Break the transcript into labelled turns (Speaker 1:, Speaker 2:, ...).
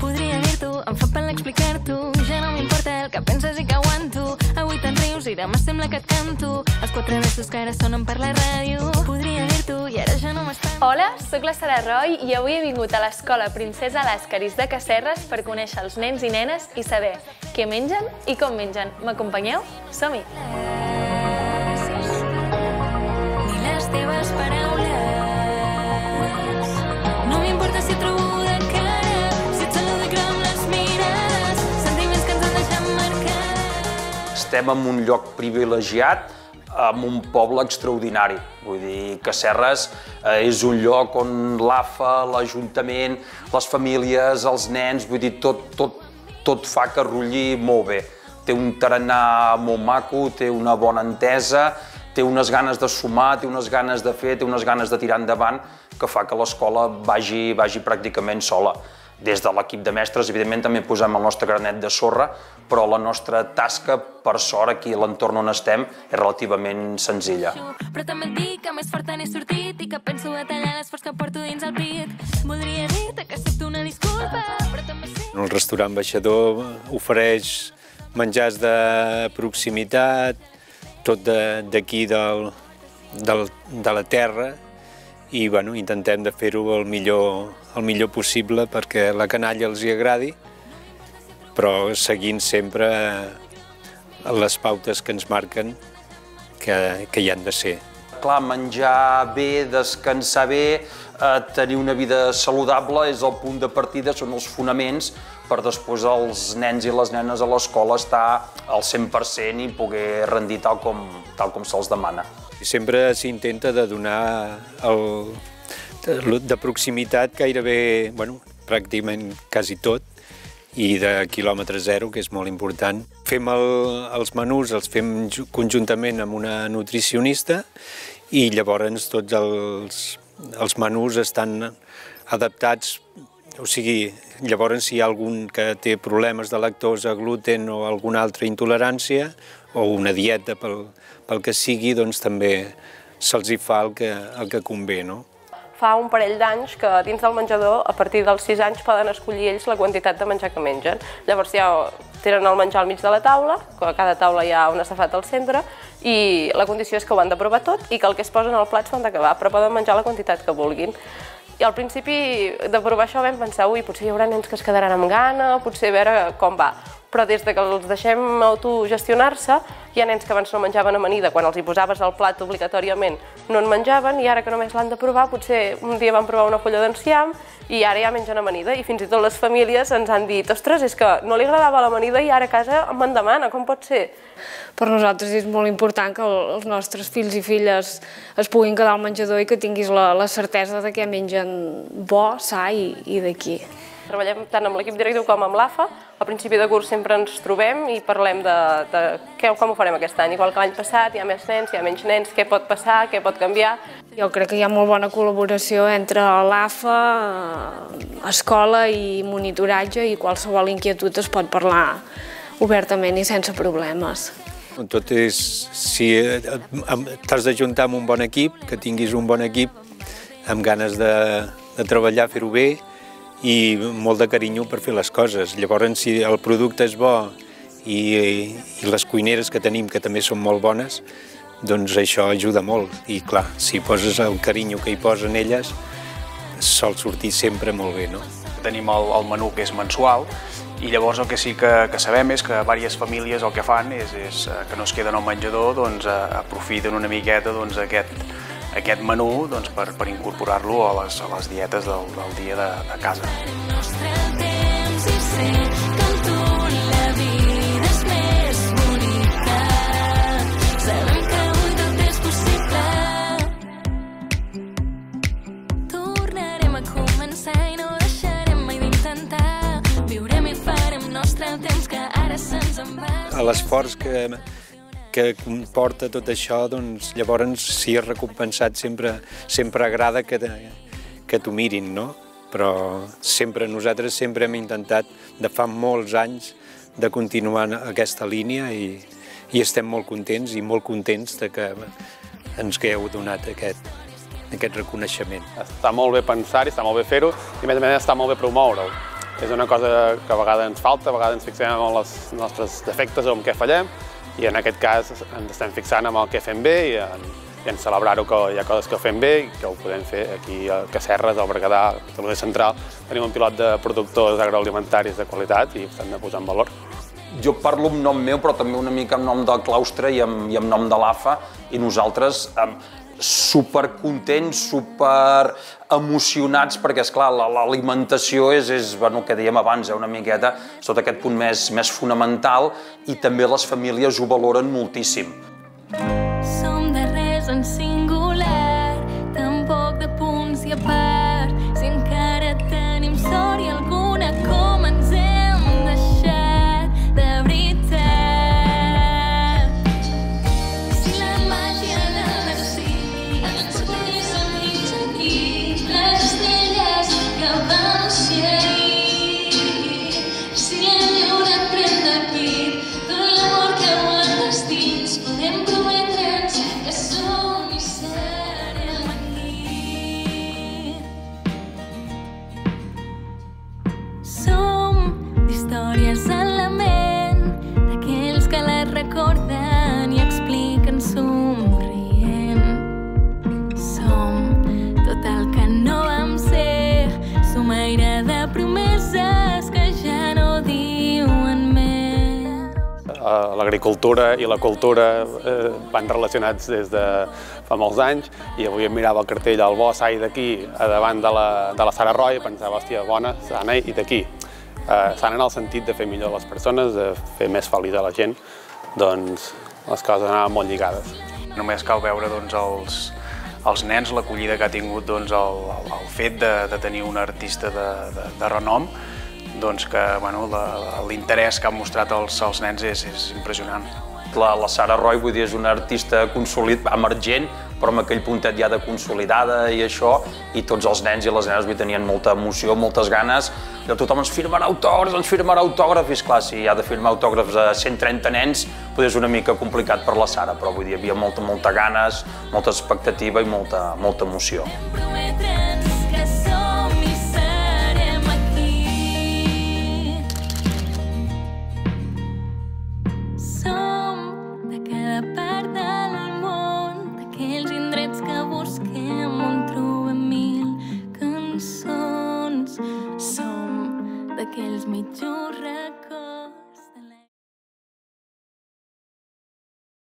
Speaker 1: Podria dir-t'ho, em fa pel explicar-t'ho. Ja no m'importa el que penses i que aguanto. Avui te'n rius i demà sembla que et canto. Els quatre versos que ara sonen per la ràdio. Podria dir-t'ho i ara ja no m'estan...
Speaker 2: Hola, sóc la Sara Roy i avui he vingut a l'escola Princesa Làscaris de Casserres per conèixer els nens i nenes i saber què mengen i com mengen. M'acompanyeu? Som-hi!
Speaker 1: Ni
Speaker 3: estem en un lloc privilegiat, en un poble extraordinari. Vull dir, Casserres eh, és un lloc on l'AFA, l'Ajuntament, les famílies, els nens, vull dir, tot, tot, tot fa que rulli molt bé. Té un tarannà molt maco, té una bona entesa, té unes ganes de sumar, té unes ganes de fer, té unes ganes de tirar endavant, que fa que l'escola vagi, vagi pràcticament sola. Des de l'equip de mestres, evidentment, també posem el nostre granet de sorra, però la nostra tasca, per sort, aquí a l'entorn on estem, és relativament senzilla.
Speaker 1: Però també et dic que més forta n'he sortit i que penso a tallar l'esforç que porto dins el pit. Voldria dir-te que accepto una disculpa, però també sé...
Speaker 4: El restaurant Baixador ofereix menjars de proximitat, tot de- d'aquí del, del, de la terra, i bueno, intentem de fer-ho el millor, el millor possible perquè la canalla els hi agradi, però seguint sempre les pautes que ens marquen que, que hi han de ser.
Speaker 3: Clar, menjar bé, descansar bé, eh, tenir una vida saludable és el punt de partida, són els fonaments per després els nens i les nenes a l'escola estar al 100% i poder rendir tal com, tal com se'ls demana.
Speaker 4: Sempre s'intenta de donar el, de, de proximitat gairebé, bueno, pràcticament quasi tot, i de quilòmetre zero, que és molt important. Fem el, els menús, els fem ju- conjuntament amb una nutricionista i llavors tots els, els menús estan adaptats o sigui, llavors si hi ha algun que té problemes de lactosa, gluten o alguna altra intolerància o una dieta pel, pel que sigui, doncs també se'ls hi fa el que, el que convé, no?
Speaker 5: Fa un parell d'anys que dins del menjador, a partir dels 6 anys, poden escollir ells la quantitat de menjar que mengen. Llavors ja tenen el menjar al mig de la taula, que a cada taula hi ha una safata al centre, i la condició és que ho han de provar tot i que el que es posen al plat s'ho d'acabar, però poden menjar la quantitat que vulguin. I al principi de provar això vam pensar, ui, potser hi haurà nens que es quedaran amb gana, potser a veure com va. Però des de que els deixem autogestionar-se, hi ha nens que abans no menjaven amanida, quan els hi posaves al plat obligatòriament no en menjaven, i ara que només l'han de provar, potser un dia van provar una fulla d'enciam i ara ja mengen amanida, i fins i tot les famílies ens han dit, ostres, és que no li agradava l'amanida i ara a casa me'n demana, com pot ser?
Speaker 6: Per nosaltres és molt important que el- els nostres fills i filles es puguin quedar al menjador i que tinguis la, la certesa de que mengen bo, sa i, i d'aquí.
Speaker 5: Treballem tant amb l'equip directiu com amb l'AFA. Al principi de curs sempre ens trobem i parlem de, de què, com ho farem aquest any. Igual que l'any passat, hi ha més nens, hi ha menys nens, què pot passar, què pot canviar.
Speaker 6: Jo crec que hi ha molt bona col·laboració entre l'AFA, eh, escola i monitoratge i qualsevol inquietud es pot parlar obertament i sense problemes.
Speaker 4: Tot és, si eh, t'has de juntar amb un bon equip, que tinguis un bon equip, amb ganes de, de treballar, fer-ho bé, i molt de carinyo per fer les coses. Llavors, si el producte és bo i, i les cuineres que tenim, que també són molt bones, doncs això ajuda molt. I clar, si poses el carinyo que hi posen elles, sol sortir sempre molt bé, no?
Speaker 7: Tenim el, el menú que és mensual i llavors el que sí que, que sabem és que diverses famílies el que fan és, és eh, que no es queden al menjador, doncs eh, aprofiten una miqueta doncs, aquest, aquest menú doncs, per, per incorporar-lo a, les, a les dietes del, del dia de, de casa.
Speaker 4: l'esforç que, que comporta tot això, doncs llavors si és recompensat sempre, sempre agrada que, que t'ho mirin, no? Però sempre, nosaltres sempre hem intentat, de fa molts anys, de continuar aquesta línia i, i estem molt contents i molt contents de que ens hagueu donat aquest, aquest reconeixement.
Speaker 8: Està molt bé pensar i està molt bé fer-ho i a més a més està molt bé promoure-ho. És una cosa que a vegades ens falta, a vegades ens fixem en els nostres defectes o en què fallem i en aquest cas ens estem fixant en el que fem bé i en, i en celebrar-ho que hi ha coses que fem bé i que ho podem fer aquí a Cacerres, al Berguedà, a Catalunya Central. Tenim un pilot de productors agroalimentaris de qualitat i s'han de posar en valor.
Speaker 3: Jo parlo en nom meu, però també una mica en nom del claustre i en, i en nom de l'AFA, i nosaltres eh, super contents, super emocionats, perquè, és clar l'alimentació és, és bueno, que dèiem abans, eh, una miqueta, sota aquest punt més, més fonamental, i també les famílies ho valoren moltíssim.
Speaker 1: Som de res en singular, tampoc de punts i a part. Si encara tenim sort i alguna
Speaker 8: L'agricultura i la cultura eh, van relacionats des de fa molts anys i avui em mirava el cartell al bo sai d'aquí a davant de la, de la Sara Roy i pensava, hòstia, bona, sana i d'aquí. Eh, sana en el sentit de fer millor les persones, de fer més feliç a la gent, doncs les coses anaven molt lligades.
Speaker 7: Només cal veure doncs, els, els nens, l'acollida que ha tingut doncs, el, el fet de, de tenir un artista de, de, de renom, doncs que bueno, l'interès que han mostrat els, els nens és, és impressionant.
Speaker 3: La, la Sara Roy, vull dir, és una artista consolid, emergent, però amb aquell puntet ja de consolidada i això, i tots els nens i les nenes vull, tenien molta emoció, moltes ganes, i tothom ens firmarà autògrafs, ens firmarà autògrafs, i esclar, si ha de firmar autògrafs a 130 nens, potser és una mica complicat per la Sara, però vull dir, hi havia molta, molta ganes, molta expectativa i molta, molta emoció.
Speaker 1: part del món, d'aquells indrets que busquem on trobem mil cançons. Som d'aquells mitjos